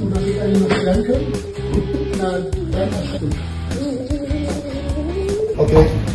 Und dann geht er noch lernen können, na, dann erschrecken. Okay.